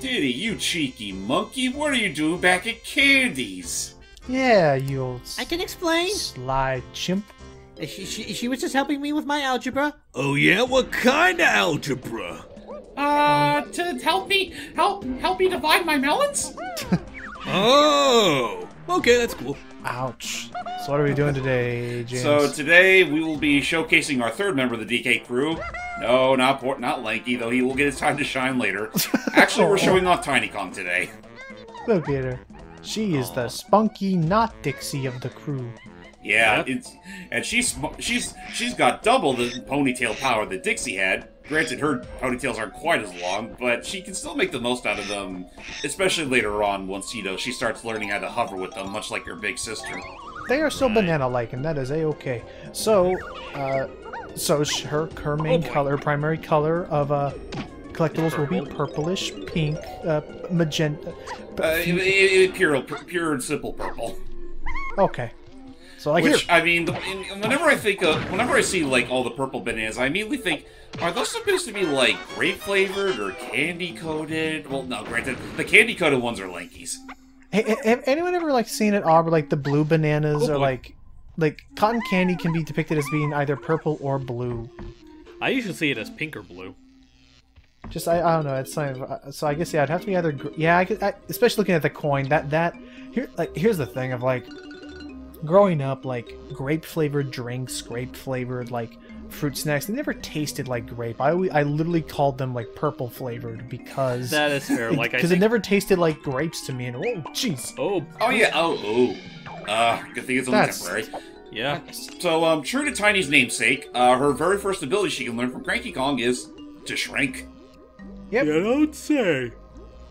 Diddy, you cheeky monkey, what are you doing back at Candy's? Yeah, you old I can explain. sly chimp. She, she, she was just helping me with my algebra. Oh yeah, what kind of algebra? Uh, to help me, help, help me divide my melons? Oh, okay, that's cool. Ouch. So what are we doing today, James? So today we will be showcasing our third member of the DK crew. No, not Port, not Lanky, though he will get his time to shine later. Actually, we're showing off Tiny Kong today. Look at her. She is the spunky not Dixie of the crew. Yeah, Yep. it's and she's she's she's got double the ponytail power that Dixie had. Granted, her ponytails aren't quite as long, but she can still make the most out of them, especially later on once you know she starts learning how to hover with them, much like her big sister. They are so banana-like, and that is a-okay. So, uh, so her her main Oh, color, primary color of uh, collectibles will be purplish, pink, uh, magenta. Uh, it, it, it- pure, pure and simple purple. Okay. So like Which here, I mean, the, in, whenever I think of, whenever I see like all the purple bananas, I immediately think, are those supposed to be like grape flavored or candy coated? Well, no, granted, the candy coated ones are Lankies. Hey, hey, have anyone ever like seen it Aubrey, like the blue bananas Oh, or boy. like like cotton candy can be depicted as being either purple or blue. I usually see it as pink or blue. Just I, I don't know. It's kind of, uh, so I guess yeah, it'd have to be either yeah. I, could, I especially looking at the coin that that here like here's the thing of like growing up like grape flavored drinks, grape flavored like fruit snacks. They never tasted like grape. I always, I literally called them like purple flavored because That is fair. Like I because it never tasted like grapes to me. And oh jeez, Oh, Oh yeah, oh oh. Uh, good thing it's only That's- temporary. yeah. So, um, true to Tiny's namesake, uh, her very first ability she can learn from Cranky Kong is to shrink. Yep. You don't say.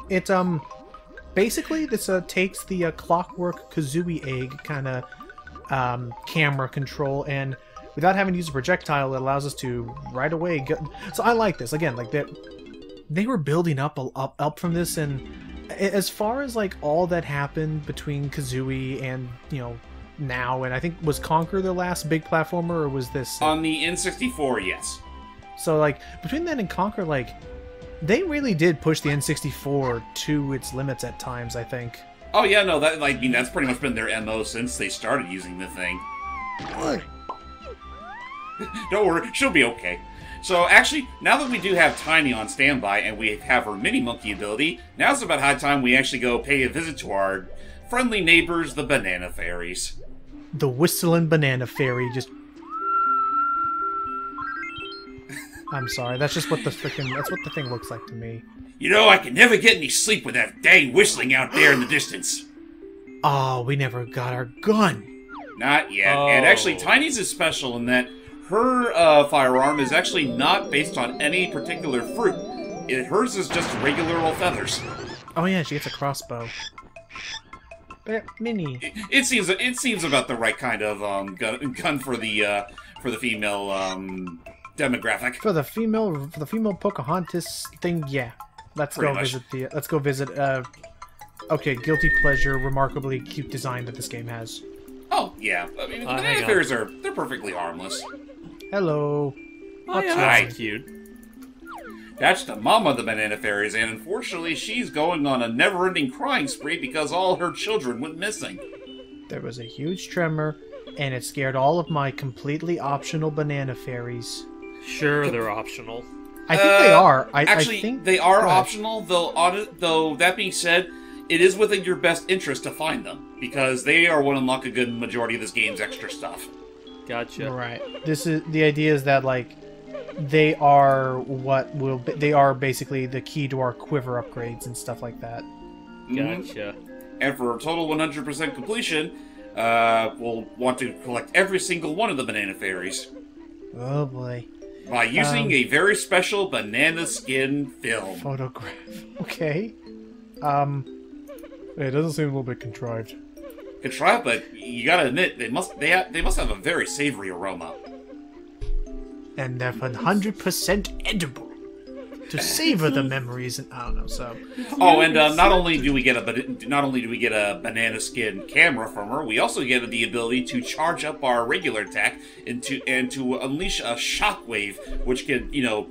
It um basically this uh, takes the uh, clockwork kazooie egg kind of um, camera control and without having to use a projectile it allows us to right away go so i like this again like that they were building up up up from this and as far as like all that happened between kazooie and you know now and i think was Conker the last big platformer or was this On the N64, yes. so like between that and Conker, like they really did push the N64 to its limits at times. I think. Oh yeah, no, that like, I mean, that's pretty much been their MO since they started using the thing. Don't worry, she'll be okay. So actually, now that we do have Tiny on standby and we have her mini monkey ability, now's about high time we actually go pay a visit to our friendly neighbors, the banana fairies. The whistling banana fairy just. I'm sorry. That's just what the freaking. That's what the thing looks like to me. You know, I can never get any sleep with that dang whistling out there in the distance. Oh, we never got our gun. Not yet. And actually, Oh. Tiny's is special in that her uh, firearm is actually not based on any particular fruit. It, hers is just regular old feathers. Oh yeah, she gets a crossbow. But mini. It, it seems it seems about the right kind of um, gun, gun for the uh, for the female um, demographic. For the female, for the female Pocahontas thing, yeah. Let's Pretty go much. visit the. Let's go visit. Uh, okay, guilty pleasure, remarkably cute design that this game has. Oh yeah, I mean, Uh, banana hang are they're perfectly harmless. Hello. Oh What's yeah, right? that's cute. That's the mom of the banana fairies, and unfortunately, she's going on a never-ending crying spree because all her children went missing. There was a huge tremor, and it scared all of my completely optional banana fairies. Sure, they're optional. I think they Uh, are. I, Actually, I think they are optional, though. Audit, though that being said, it is within your best interest to find them because they are what unlock a good majority of this game's extra stuff. Gotcha. Right. This is the idea is that like they are what will they are basically the key to our quiver upgrades and stuff like that. Gotcha. And for a total 100% completion, uh, we'll want to collect every single one of the banana fairies Oh boy. by using Um, a very special banana skin film. Photograph. Okay. Um. It doesn't seem a little bit contrived. Good try, but you gotta admit they must they ha- they must have a very savory aroma. And they're 100% edible. To savor the memories and I don't know. So Oh, and uh, not only do we get a ba- not only do we get a banana skin camera from her, we also get the ability to charge up our regular attack and to and to unleash a shockwave, which can you know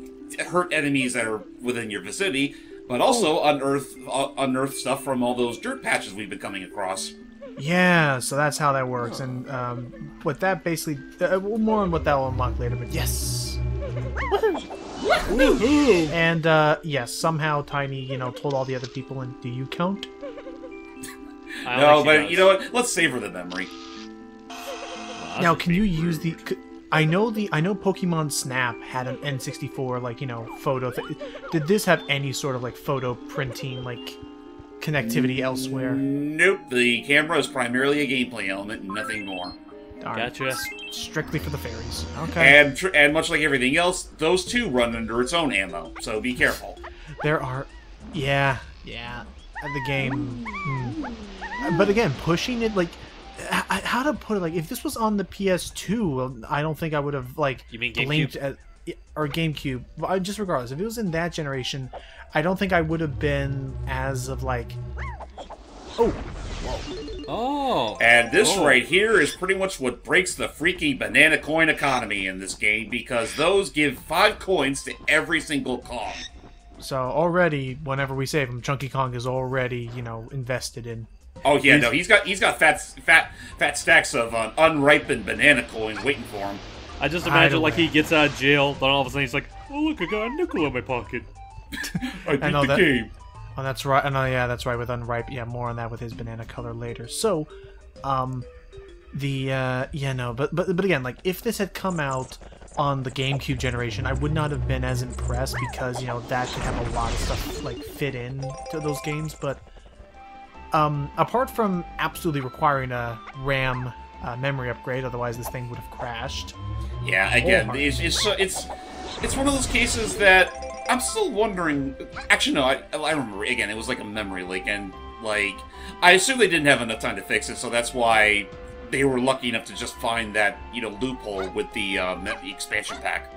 hurt enemies that are within your vicinity. but also unearth uh, unearth stuff from all those dirt patches we've been coming across. Yeah, so that's how that works. And um, what that basically, uh, more on what that will unlock later. But yes, and uh, yes, somehow Tiny, you know, told all the other people. And do you count? I No, but does. you know what? Let's savor the memory. Well, now, can you pretty use the? I know the I know Pokemon Snap had an N64 like you know photo. Th- did this have any sort of like photo printing like connectivity elsewhere? Nope. The camera is primarily a gameplay element, and nothing more. Darn, Gotcha. s- Strictly for the fairies. Okay. And tr- and much like everything else, those two run under its own ammo. So be careful. There are, yeah, yeah. The game, hmm. But again, pushing it like, h- h- how to put it? Like, if this was on the PS2, I don't think I would have like You mean blinked at, or GameCube. Just regardless, if it was in that generation, I don't think I would have been as of like, oh, whoa. Oh. And this Oh. right here is pretty much what breaks the freaky banana coin economy in this game because those give five coins to every single Kong. so already whenever we save him, Chunky Kong is already you know invested in. Oh yeah, no, he's got he's got fat fat fat stacks of uh, unripened banana coins waiting for him. I just imagine don't like know. he gets out of jail, then all of a sudden he's like, "Oh look, I got a nickel in my pocket." I beat know the that- game. Oh, that's right. Oh, no, yeah, that's right. With unripe, yeah, more on that with his banana color later. So, um, the uh, yeah, no, but but but again, like if this had come out on the GameCube generation, I would not have been as impressed because you know that could have a lot of stuff like fit in to those games. But um, apart from absolutely requiring a RAM uh, memory upgrade, otherwise this thing would have crashed. Yeah, again, it's it's so- it's it's one of those cases that I'm still wondering. Actually, no, I, I remember again. It was like a memory leak, and like I assume they didn't have enough time to fix it, so that's why they were lucky enough to just find that you know loophole with the, uh, the expansion pack.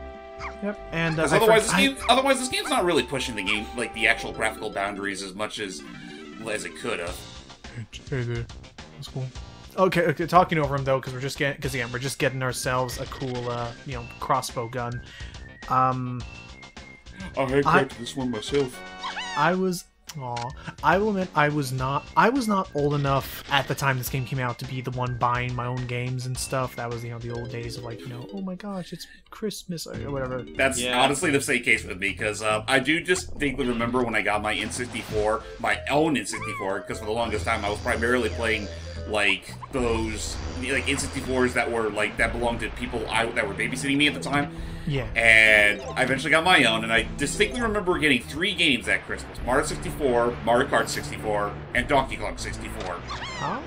Yep, and uh, otherwise, this I- game, otherwise this game's not really pushing the game like the actual graphical boundaries as much as as it could have. Hey there. That's cool. Okay, okay, talking over him though, because we're just getting, because again, we're just getting ourselves a cool, uh, you know, crossbow gun. Um, I had I- this one myself. I was, aw, I will admit, I was not, I was not old enough at the time this game came out to be the one buying my own games and stuff. That was, you know, the old days of like, you know, oh my gosh, it's Christmas or whatever. That's Yeah. honestly the same case with me because uh, I do distinctly remember when I got my N64, my own N64, because for the longest time I was primarily playing like those like N64s that were like that belonged to people I, that were babysitting me at the time. Yeah. And I eventually got my own, and I distinctly remember getting three games that Christmas: Mario 64, Mario Kart 64, and Donkey Kong 64. Huh?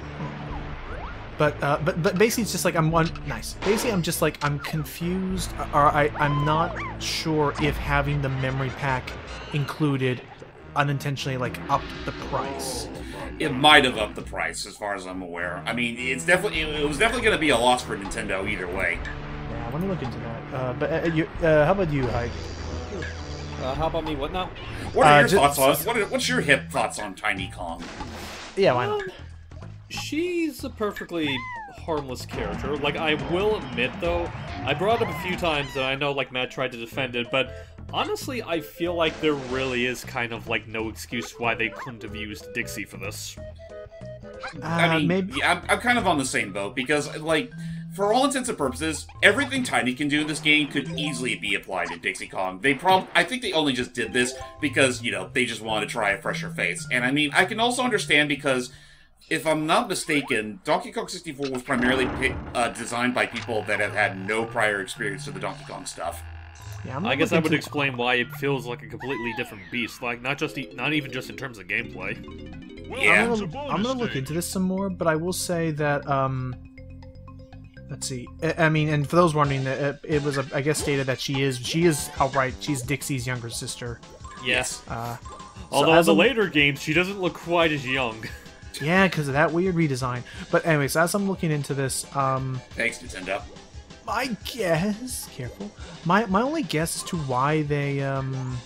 But uh, but but basically, it's just like I'm one nice. Basically, I'm just like I'm confused, or I I'm not sure if having the memory pack included unintentionally like upped the price. It might have upped the price, as far as I'm aware. I mean, it's definitely it was definitely going to be a loss for Nintendo either way. Yeah, I want to look into that. Uh, but uh, you, uh, how about you, Hyde? Uh, how about me? What now? What are Uh, your ju- thoughts on what are, what's your hip thoughts on Tiny Kong? Yeah, why not? She's a perfectly harmless character. Like, I will admit, though, I brought up a few times that I know, like, Matt tried to defend it, but honestly, I feel like there really is kind of, like, no excuse why they couldn't have used Dixie for this. I Uh, mean, maybe. yeah, I'm, I'm kind of on the same boat because, like, for all intents and purposes, everything Tiny can do in this game could easily be applied in Dixie Kong. They prob I think they only just did this because you know they just wanted to try a fresher face. And I mean, I can also understand because. If I'm not mistaken, Donkey Kong 64 was primarily uh, designed by people that have had no prior experience to the Donkey Kong stuff. Yeah, I'm I gonna guess look I would into- explain why it feels like a completely different beast. Like, not just, e- not even just in terms of gameplay. Yeah. I'm gonna, I'm gonna look into this some more, but I will say that um, let's see. I, I mean, and for those wondering, uh, it was uh, I guess stated that she is she is outright she's Dixie's younger sister. Yes. Uh, Although in the I'm- later games, she doesn't look quite as young. yeah, because of that weird redesign. But anyways, as I'm looking into this, um, Thanks, Nintendo. I guess careful. My my only guess as to why they um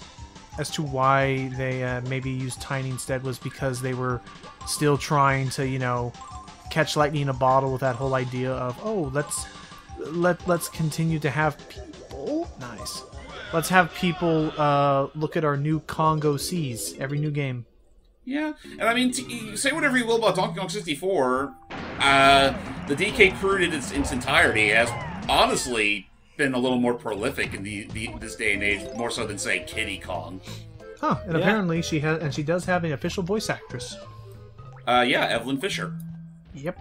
as to why they uh, maybe used Tiny instead was because they were still trying to you know catch lightning in a bottle with that whole idea of oh let's let let's continue to have people nice let's have people uh, look at our new Congo Seas every new game. Yeah, and I mean, say whatever you will about Donkey Kong 64, uh, the DK crew in its, its entirety has honestly been a little more prolific in the, the this day and age, more so than say Kiddy Kong. Huh? And Yeah. apparently she has, and she does have an official voice actress. Uh, yeah, Eveline Fischer. Yep.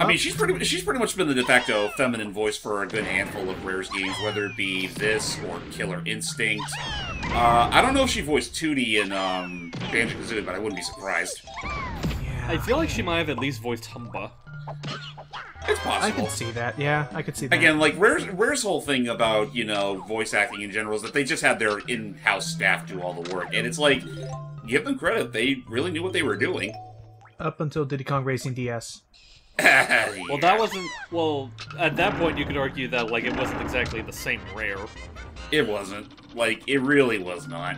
I mean, she's pretty she's pretty much been the de facto feminine voice for a good handful of Rare's games, whether it be this or Killer Instinct. Uh, I don't know if she voiced Tooty in um, Banjo Kazooie, but I wouldn't be surprised. I feel like she might have at least voiced Humba. It's possible. I possible. could see that. Yeah, I could see that. Again, like Rare's, Rare's whole thing about you know voice acting in general is that they just had their in-house staff do all the work, and it's like give them credit; they really knew what they were doing. up until Diddy Kong Racing DS. Well, that wasn't. Well, at that point, you could argue that like it wasn't exactly the same rare. It wasn't. Like, it really was not.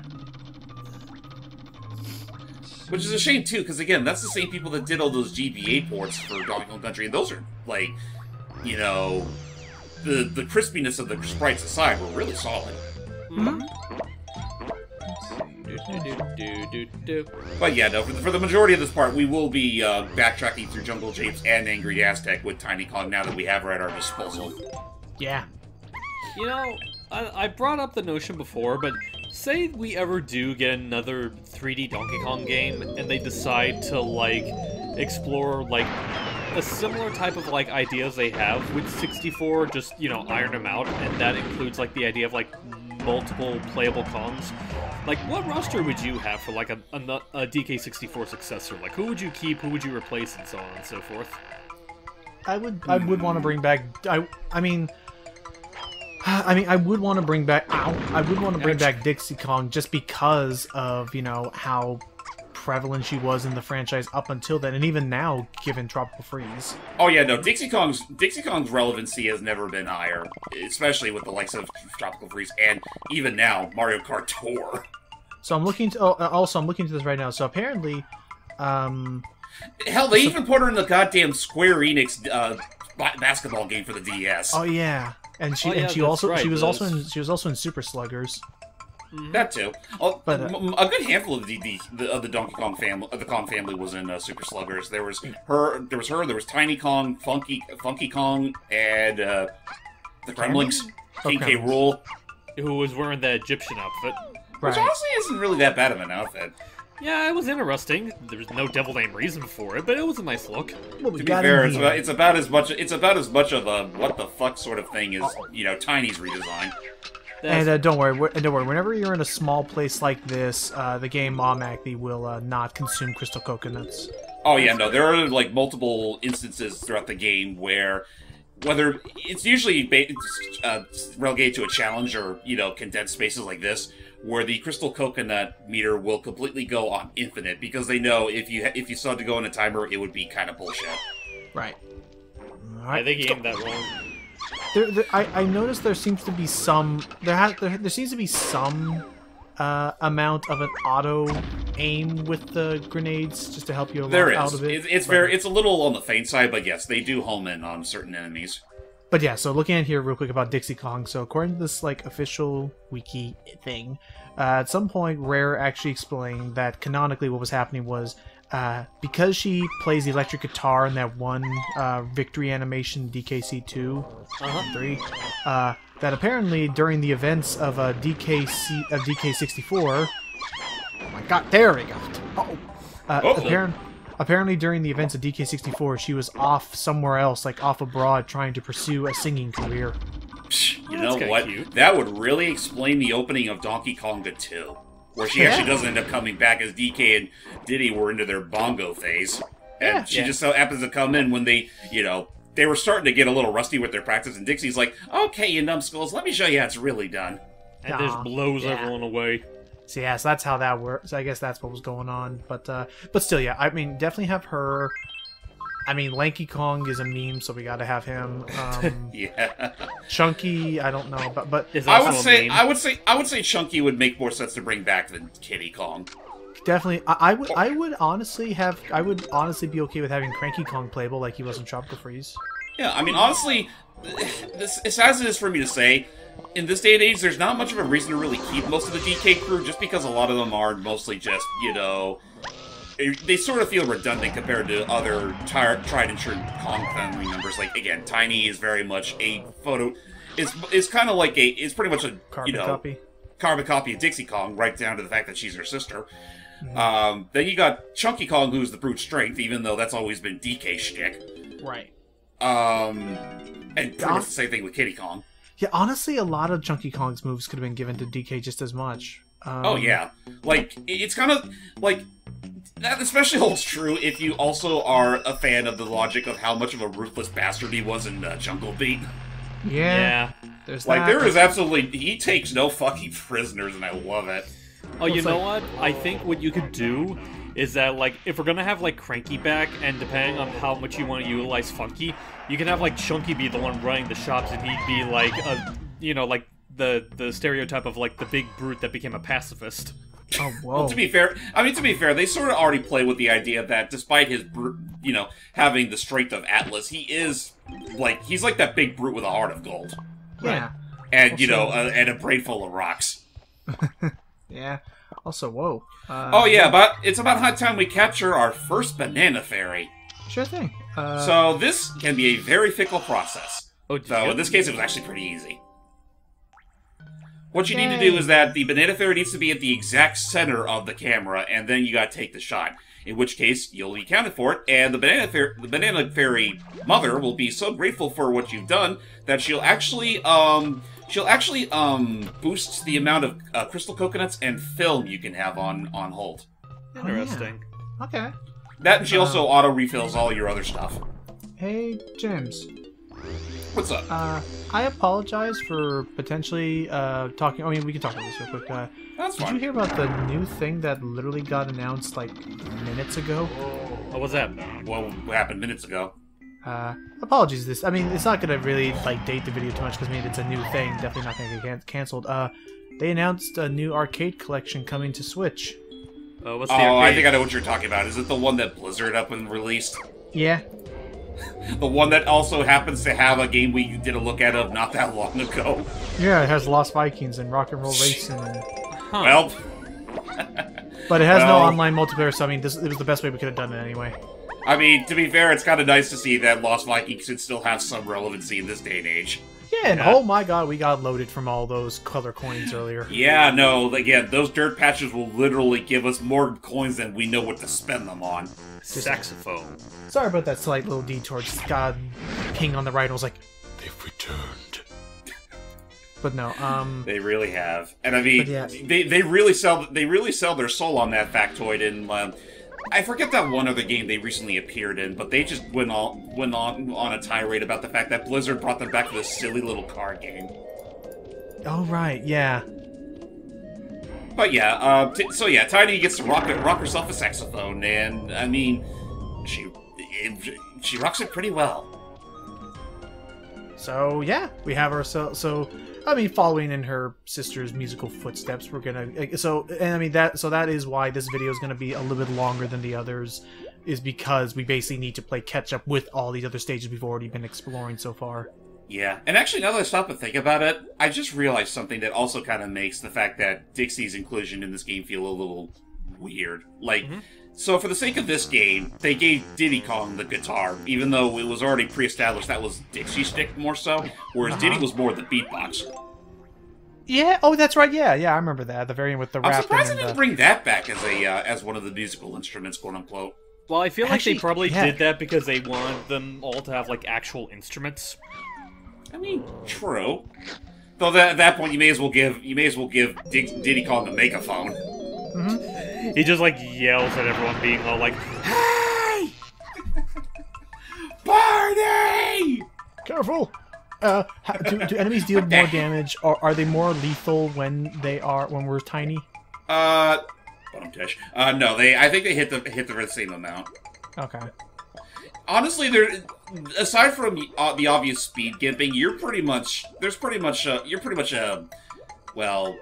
Which is a shame, too, because, again, that's the same people that did all those GBA ports for Donkey Kong Country, and those are, like, you know, the, the crispiness of the sprites aside, were really solid. Do-do-do-do-do. But yeah, no, for the, for the majority of this part, we will be uh, backtracking through Jungle Japes and Angry Aztec with Tiny Kong now that we have her at our disposal. Yeah. You know, I, I brought up the notion before, but say we ever do get another 3D Donkey Kong game and they decide to, like, explore, like, a similar type of, like, ideas they have with 64, just, you know, iron them out, and that includes, like, the idea of, like, multiple playable Kongs. Like, what roster would you have for, like, a, a, a DK64 successor? Like, who would you keep, who would you replace, and so on and so forth? I would I would want to bring back I I mean I mean I would want to bring back ow, I would want to bring back Dixie Kong just because of, you know, how prevalent she was in the franchise up until then and even now given Tropical Freeze. Oh yeah, no, Dixie Kong's Dixie Kong's relevancy has never been higher, especially with the likes of Tropical Freeze and even now Mario Kart Tour. So I'm looking to oh, uh, also I'm looking to this right now. So apparently um Hell, they even put her in the goddamn Square Enix uh, ba- basketball game for the DS. oh yeah. And she Oh, yeah, and she also right, she was the- also in she was also in Super Sluggers. That too. Oh, But, uh, m- m- a good handful of the, the, the of the Donkey Kong family, of the Kong family was in uh, Super Sluggers. There was her, there was her, there was Tiny Kong, Funky Funky Kong, and uh, the Kremlings, Oh, King K. Kremlings. Rool, Who was wearing the Egyptian outfit? which honestly isn't really that bad of an outfit. Yeah, it was interesting. There was no devil name reason for it, but it was a nice look. Well, we To be fair, it's about, it's about as much it's about as much of a what the fuck sort of thing as you know Tiny's redesign. That's, And uh, don't worry, wh- don't worry. Whenever you're in a small place like this, uh, the game automatically will uh, not consume crystal coconuts. Oh yeah, no, there are like multiple instances throughout the game where whether it's usually ba- uh, relegated to a challenge or you know condensed spaces like this where the crystal coconut meter will completely go on infinite because they know if you if you started to go on a timer it would be kind of bullshit. Right. I think he aimed that wrong. There, there, I, I noticed there seems to be some there has there, there seems to be some uh, amount of an auto aim with the grenades just to help you There out of it. It's, it's But- very it's a little on the faint side, but yes, they do home in on certain enemies. But yeah, so looking at here real quick about Dixie Kong. So according to this like official wiki thing, uh, at some point Rare actually explained that canonically what was happening was uh, because she plays the electric guitar in that one uh, victory animation DKC two Uh-huh. three, uh, that apparently during the events of uh, DKC of DK sixty four. Oh my god! There we go. Oh, uh, Oh. apparent, apparently during the events of DK64, she was off somewhere else, like off abroad, trying to pursue a singing career. You know kinda what? cute. That would really explain the opening of Donkey Konga 2, where she actually doesn't end up coming back as DK and Diddy were into their bongo phase. And Yeah. she Yeah. just so happens to come in when they, you know, they were starting to get a little rusty with their practice, and Dixie's like, okay, you numbskulls, let me show you how it's really done. And just blows yeah. everyone away. So yeah, so that's how that works. I guess that's what was going on. But uh, but still, yeah. I mean, definitely have her. I mean, Lanky Kong is a meme, so we got to have him. Um, Yeah. Chunky, I don't know, but but Is I would say meme. I would say I would say Chunky would make more sense to bring back than Kiddy Kong. definitely, I, I would I would honestly have I would honestly be okay with having Cranky Kong playable like he was in Tropical Freeze. Yeah, I mean, honestly, this, as as it is for me to say, in this day and age, there's not much of a reason to really keep most of the DK crew, just because a lot of them are mostly just, you know, eh, they sort of feel redundant compared to other tried and true Kong family members. Like again, Tiny is very much a photo. It's is kind of like a. it's pretty much a Carbon you know copy. carbon copy of Dixie Kong, right down to the fact that she's her sister. Mm-hmm. Um, then you got Chunky Kong, who's the brute strength, even though that's always been DK shtick. Right. Um, and pretty much the same thing with Kiddy Kong. Yeah, honestly, a lot of Chunky Kong's moves could have been given to DK just as much. Um, Oh yeah, like it's kind of like that. Especially holds true if you also are a fan of the logic of how much of a ruthless bastard he was in uh, Jungle Beat. Yeah. Yeah. There's Like that. there is absolutely he takes no fucking prisoners, and I love it. Oh, you it's know what? I think what you could do is that, like, if we're gonna have like Cranky back, and depending on how much you want to utilize Funky, you can have like Chunky be the one running the shops, and he'd be like a, you know, like the the stereotype of like the big brute that became a pacifist. Oh whoa. Well, to be fair, I mean to be fair, they sort of already play with the idea that despite his, br- you know, having the strength of Atlas, he is like he's like that big brute with a heart of gold, yeah. and you know, Also- uh, and a brain full of rocks. Yeah. Also, whoa. Uh, Oh yeah, but it's about high time we capture our first banana fairy. Sure thing. Uh, So this can be a very fickle process. Oh, did So in this case, it was actually pretty easy. What you need to do is that the banana fairy needs to be at the exact center of the camera, and then you gotta take the shot. In which case, you'll be counted for it, and the banana fairy, the banana fairy mother will be so grateful for what you've done that she'll actually, um, she'll actually, um, boost the amount of uh, crystal coconuts and film you can have on on hold. interesting. okay. That and she also auto refills all your other stuff. Hey, James. What's up? Uh, I apologize for potentially uh talking. I mean, we can talk about this real quick. Uh, That's did you hear about the new thing that literally got announced like minutes ago? Oh, was that? What happened minutes ago? Uh, apologies. This, I mean, it's not gonna really like date the video too much because I mean it's a new thing. Definitely not gonna get can- canceled. Uh, they announced a new arcade collection coming to Switch. Oh, what's the Oh, I think I know what you're talking about. Is it the one that Blizzard up and released? Yeah. The one that also happens to have a game we did a look at of not that long ago. Yeah, it has Lost Vikings and Rock and Roll Racing, and, Huh. Well, but it has no online multiplayer. So I mean, this it was the best way we could have done it anyway. I mean, to be fair, it's kind of nice to see that Lost Vikings should still have some relevancy in this day and age. Yeah, and Yeah. oh my god, we got loaded from all those color coins earlier. Yeah, no, again, those dirt patches will literally give us more coins than we know what to spend them on. Saxophone. Sorry about that slight little detour. Just got ping on the right and was like, They've returned. but no. Um, They really have, and I mean, yeah. they they really sell they really sell their soul on that factoid. And um, I forget that one other game they recently appeared in, but they just went on went on on a tirade about the fact that Blizzard brought them back to this silly little card game. oh right, yeah. But yeah, uh, t- so yeah, Tiny gets to rock rock herself a saxophone, and I mean, she it, she rocks it pretty well. So yeah, we have ourselves. so. I mean, following in her sister's musical footsteps, we're gonna. So, and I mean that. So that is why this video is gonna be a little bit longer than the others, is because we basically need to play catch up with all these other stages we've already been exploring so far. Yeah, and actually, now that I stop and think about it, I just realized something that also kind of makes the fact that Dixie's inclusion in this game feel a little weird. Like, mm-hmm. So for the sake of this game, they gave Diddy Kong the guitar, even though it was already pre-established that was Dixie stick more so, whereas Diddy was more the beatbox. Yeah. Oh, that's right. Yeah, yeah. I remember that. The variant with the I'm rapping surprised they didn't the. bring that back as a uh, as one of the musical instruments, quote unquote. Well, I feel like Actually, they probably yeah. did that because they wanted them all to have like actual instruments. I mean, true. Though that, at that point, you may as well give you may as well give Dick, Diddy Kong the megaphone. He just like yells at everyone, being all like, "Hey!" Party! Careful. Uh, how, do, do enemies deal more damage, or are they more lethal when they are when we're tiny? Uh, bottom tish. Uh, no, they. I think they hit the hit the same amount. Okay. Honestly, there. Aside from uh, the obvious speed gimping, you're pretty much. There's pretty much. Uh, you're pretty much a. Well,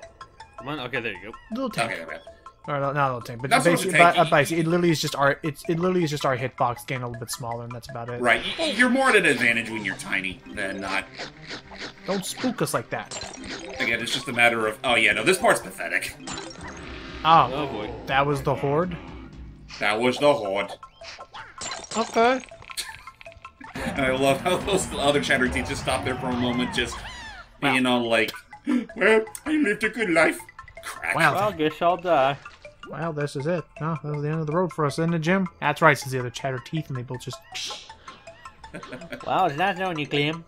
Come on, okay, there you go. Little tank. okay, okay. Or no, not a little tank, but That's what basically, it's tank. but, uh, basically, it literally is just our it's it literally is just our hitbox getting a little bit smaller, and that's about it. Right, y- you're more at an advantage when you're tiny than not. Don't spook us like that. Again, it's just a matter of, oh yeah, no, this part's pathetic. Oh, Oh boy. that was the horde. That was the horde. Okay. And I love how those other chattering teeth just stop there for a moment, just being on like, well, I lived a good life. Crap. Wow. guess I'll die. Well, this is it. Oh, that was the end of the road for us, isn't it, Jim? That's right, since the other chatter teeth, and they both just. Wow, it's not knowing you, Clem.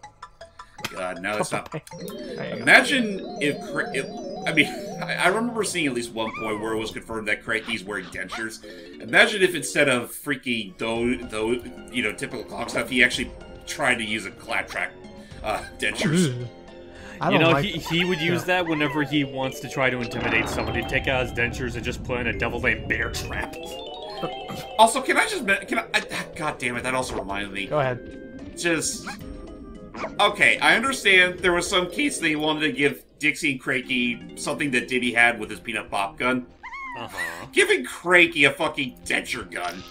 God, no, it's not. There you go. Imagine if, if I mean, I, I remember seeing at least one point where it was confirmed that Cranky's wearing dentures. Imagine if instead of freaky though, though you know, typical clock stuff, he actually tried to use a Klaptrap uh, dentures. Ugh. I You don't know, like. he, he would use Yeah. that whenever he wants to try to intimidate somebody. Take out his dentures and just put in a devil named bear trap. Also, can I just can I, I? God damn it! That also reminded me. Go ahead. Just okay. I understand there was some case they wanted to give Dixie and Cranky something that Diddy had with his peanut pop gun. Uh huh. Giving Cranky a fucking denture gun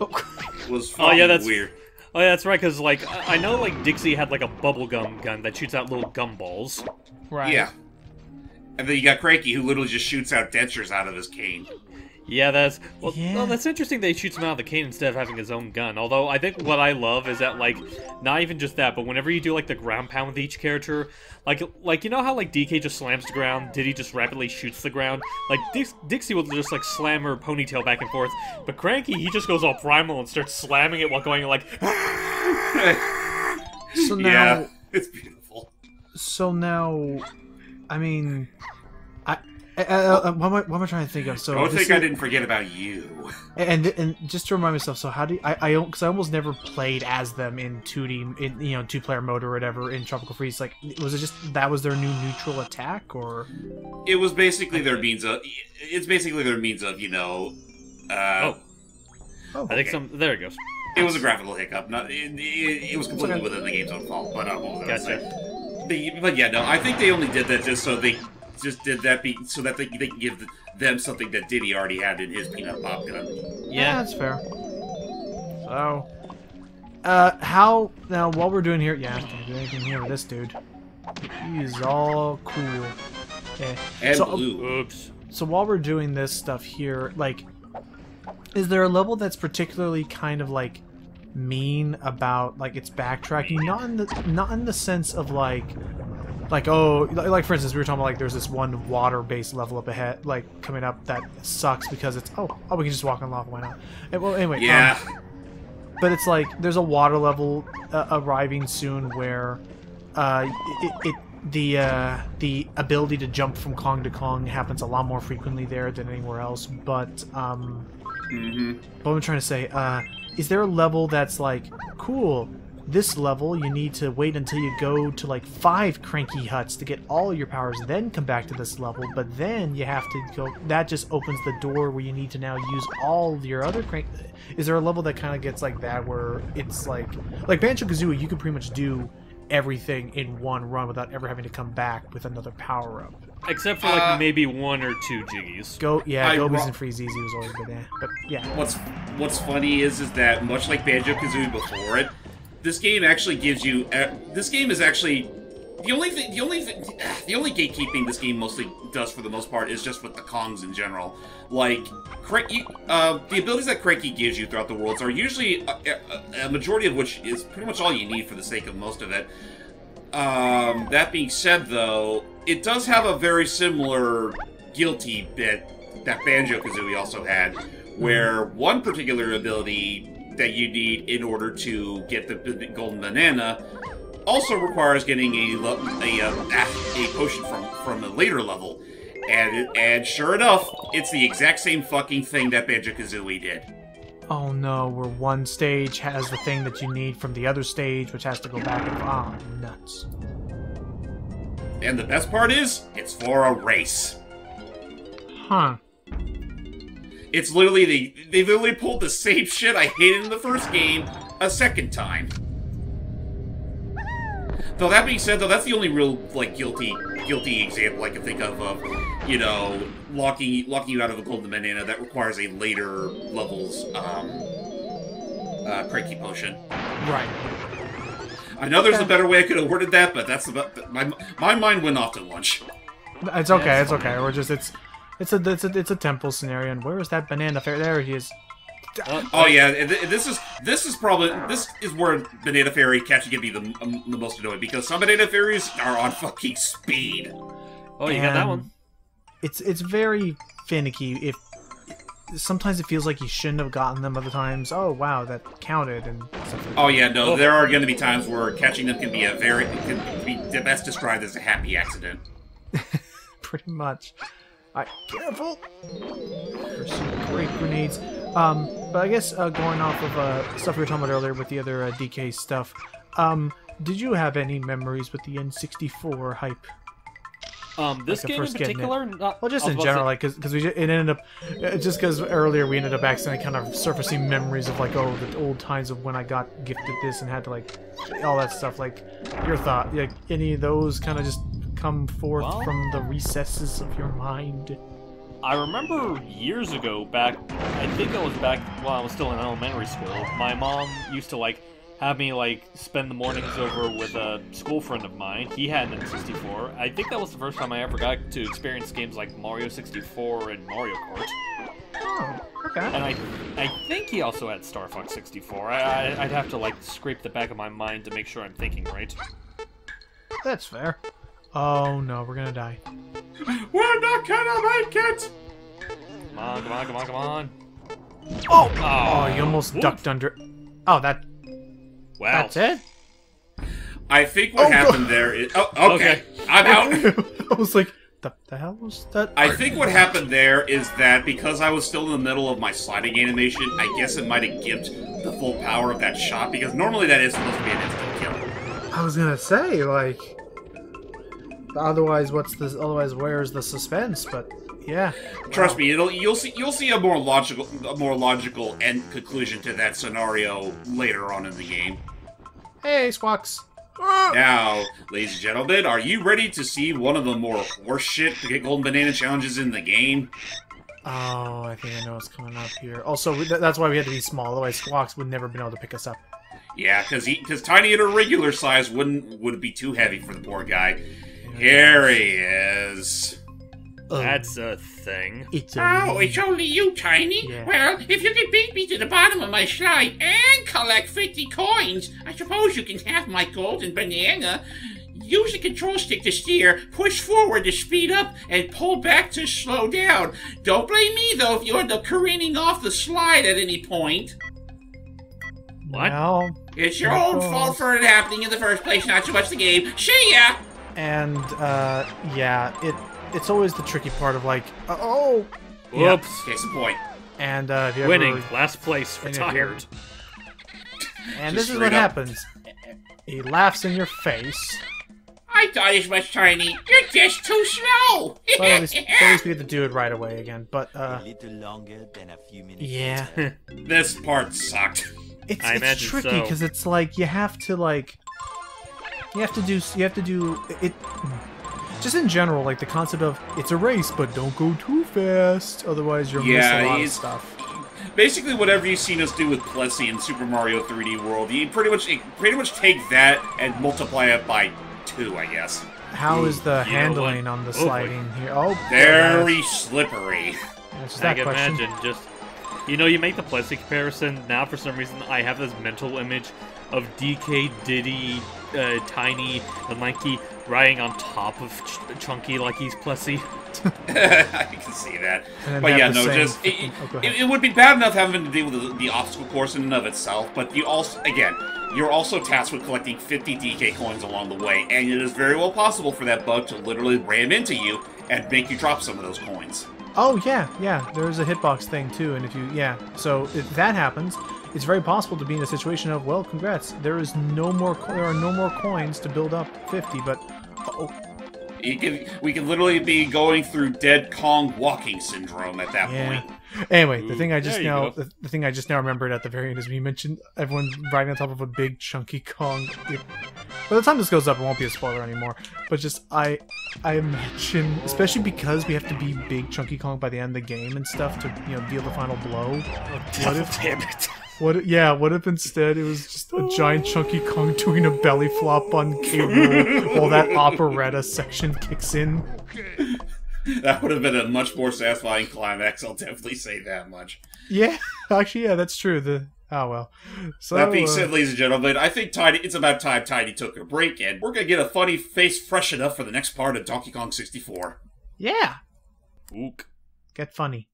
oh. was Oh, yeah, that's- weird. Oh yeah, that's right. Cause like I I know like Dixie had like a bubblegum gun that shoots out little gumballs. Right. Yeah. And then you got Cranky, who literally just shoots out dentures out of his cane. Yeah, that's well, Yeah. well. That's interesting. That he shoots him out of the cane instead of having his own gun. Although I think what I love is that like, not even just that, but whenever you do like the ground pound with each character, like like you know how like DK just slams the ground, Diddy just rapidly shoots the ground. Like Dix- Dixie will just like slam her ponytail back and forth, but Cranky he just goes all primal and starts slamming it while going like. So now, yeah, it's beautiful. so now, I mean, I. I, I, I, what, am I, what am I trying to think of? So Don't this think I didn't forget about you. And and just to remind myself, so how do you, I I because I almost never played as them in two D in you know two player mode or whatever in Tropical Freeze. Like, was it just that was their new neutral attack or? It was basically their means of. It's basically their means of, you know. Uh, Oh, Oh, I think okay. some. There it goes. It was a graphical hiccup. Not. It, it, it was completely okay. within the game's own fault. But uh, what was I gonna Gotcha. say? They, but yeah, no. I think they only did that just so they just did that be so that they, they can give them something that Diddy already had in his peanut pop gun. Yeah. that's fair. So, uh, how now? What we're doing here? Yeah, can't do anything here with this dude. He's all cool. Yeah. And So- blue. Oops. so while we're doing this stuff here, like, is there a level that's particularly kind of like mean about like its backtracking? Not in the not in the sense of like, like oh, li- like for instance, we were talking about like there's this one water-based level up ahead, like coming up that sucks because it's oh oh we can just walk on lava, why not? Eh, well, anyway, um, Yeah. but it's like there's a water level uh, arriving soon where uh, it, it the uh, the ability to jump from Kong to Kong happens a lot more frequently there than anywhere else. But um, hmm what I'm trying to say, uh, is there a level that's like cool? This level you need to wait until you go to like five cranky huts to get all your powers, then come back to this level. But then you have to go. That just opens the door where you need to now use all your other crank. Is there a level that kind of gets like that where it's like like Banjo Kazooie? You can pretty much do everything in one run without ever having to come back with another power up. Except for like Uh, maybe one or two jiggies. Go yeah, I Gobi's and Freezeezy was always good. Yeah, but yeah. What's What's funny is is that much like Banjo Kazooie before it, this game actually gives you. Uh, this game is actually the only thing. The only thing, the only gatekeeping this game mostly does for the most part is just with the Kongs in general. Like, Crank- you- uh, the abilities that Cranky gives you throughout the worlds are usually a, a, a majority of which is pretty much all you need for the sake of most of it. Um, that being said, though, it does have a very similar guilty bit that Banjo Kazooie also had, where one particular ability that you need in order to get the, golden banana also requires getting a a, uh, ah, a potion from from a later level, and and sure enough, it's the exact same fucking thing that Banjo Kazooie did. Oh no, where one stage has the thing that you need from the other stage, which has to go back and ah, nuts. And the best part is, it's for a race. Huh. It's literally the they literally pulled the same shit I hated in the first game a second time. Though that being said, though that's the only real like guilty guilty example I can think of of you know locking locking you out of a golden banana that requires a later levels um, uh, cranky potion. Right. I know there's Okay. a better way I could have worded that, but that's about my my mind went off to lunch. It's okay. It's okay. We're just it's it's a it's a it's a temple scenario. And where is that banana fair? There he is. Oh yeah, and th- this is this is probably this is where Banana Fairy catching can be the, um, the most annoying because some Banana Fairies are on fucking speed. Oh, you got that one. It's it's very finicky. If sometimes it feels like you shouldn't have gotten them. Other times, oh wow, that counted and stuff like Oh yeah, no, there are going to be times where catching them can be a very can be best described as a happy accident. pretty much. I careful. There's some great grenades. Um, but I guess uh, going off of uh, stuff we were talking about earlier with the other uh, DK stuff, um, did you have any memories with the N64 hype? Um, this like game in particular. Not, Well, just in general, like, because we it ended up, uh, just because earlier we ended up accidentally kind of surfacing memories of like, oh, the old times of when I got gifted this and had to like, all that stuff. Like, your thought, like, any of those kind of just come forth Well- from the recesses of your mind? I remember years ago, back, I think it was back while I was still in elementary school, my mom used to, like, have me, like, spend the mornings over with a school friend of mine. He had an N64. I think that was the first time I ever got to experience games like Mario 64 and Mario Kart. Oh, okay. And I, I think he also had Star Fox 64. I, I, I'd have to, like, scrape the back of my mind to make sure I'm thinking right. That's fair. Oh no, we're gonna die. We're not gonna make it. Come on, come on, come on, come on. Oh! Oh, Oh, you almost whoop. ducked under. Oh, that. Wow. That's it. I think what Oh, happened there is oh okay, I'm out. I was like, the, the hell was that? I think what happened there is that because I was still in the middle of my sliding animation, I guess it might have gimped the full power of that shot because normally that is supposed to be an instant kill. I was gonna say like. Otherwise, what's this? Otherwise, where's the suspense? But yeah. Trust me, it'll you'll see you'll see a more logical a more logical end conclusion to that scenario later on in the game. Hey, Squawks. Now, ladies and gentlemen, are you ready to see one of the more horseshit to get golden banana challenges in the game? Oh, I think I know what's coming up here. Also, th- that's why we had to be small. Otherwise, Squawks would never been able to pick us up. Yeah, because he because tiny at a regular size wouldn't would be too heavy for the poor guy. Here he is. Um, That's a thing. It's a Oh, it's only you, Tiny. Yeah. Well, if you can beat me to the bottom of my slide and collect 50 coins, I suppose you can have my golden banana. Use the control stick to steer, push forward to speed up, and pull back to slow down. Don't blame me, though, if you end up careening off the slide at any point. What? Well, It's your own fault for it happening in the first place, not so much the game. See ya! And uh, yeah, it it's always the tricky part of like, uh, oh, Yeah. Whoops. Case in point. and uh, if you ever Winning. really- Last place. And if you ever- Retired. and this is what up. happens. He laughs in your face. I thought as much, Tiny. You're just too slow! But at least, at least we get to do it right away again. But uh, A little longer than a few minutes. yeah, This part sucked. it's, I it's imagine tricky so. because it's like you have to like you have to do you have to do it just in general like the concept of it's a race but don't go too fast otherwise you'll miss Yeah, a lot of he's- stuff Basically, whatever you've seen us do with Plessie in Super Mario 3D World, you pretty much pretty much take that and multiply it by two, I guess. how is the you handling on the Oh, sliding here oh Very slippery. that's just I that can question imagine just. You know, you make the Plessie comparison. Now, for some reason, I have this mental image of DK, Diddy, uh, Tiny, and Lanky riding on top of Ch- Chunky like he's Plessie. I can see that. But yeah, no, just it, oh, it, it would be bad enough having to deal with the, the obstacle course in and of itself, but you also, again, you're also tasked with collecting 50 DK coins along the way, and it is very well possible for that bug to literally ram into you and make you drop some of those coins. Oh yeah, yeah. There's a hitbox thing too, and if you yeah, so if that happens, it's very possible to be in a situation of well, congrats. There is no more. There are no more coins to build up 50, but oh, You can, we could literally be going through Dead Kong walking syndrome at that yeah. point. Anyway, the thing I just now the, the thing I just now remembered at the very end is we mentioned everyone riding on top of a big chunky Kong. It, by the time this goes up, it won't be a spoiler anymore. But just I, I imagine, especially because we have to be big Chunky Kong by the end of the game and stuff to you know deal the final blow. What if? Damn it. What? Yeah. What if instead it was just a giant Chunky Kong doing a belly flop on. Rool while that operetta section kicks in? That would have been a much more satisfying climax. I'll definitely say that much. Yeah. Actually, yeah, that's true. The oh well. So that being uh, said, ladies and gentlemen, I think Tiny. It's about time Tiny took a break, and we're gonna get a funny face fresh enough for the next part of Donkey Kong 64. yeah, Ook. get funny.